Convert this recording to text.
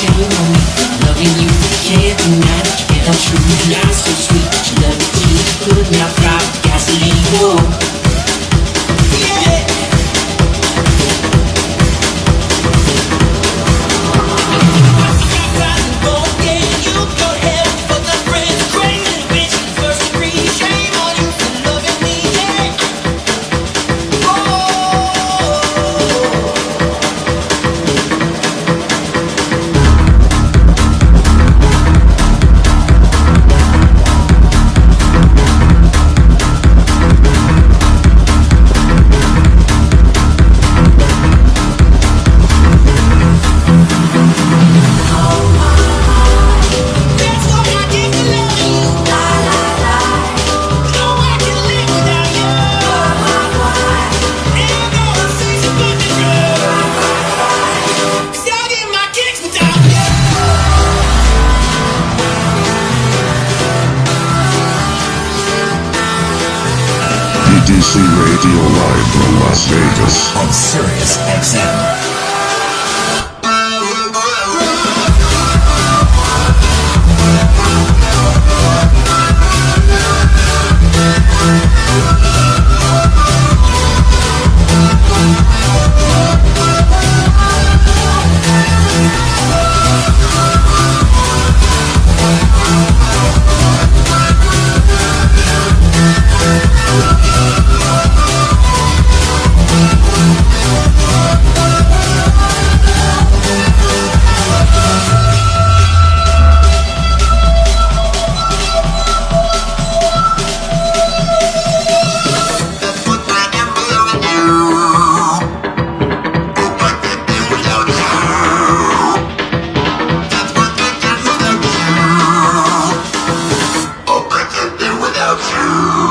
shame on me. Loving you, can't deny it. And I'm true, not so DC Radio Live from Las Vegas on Sirius XM.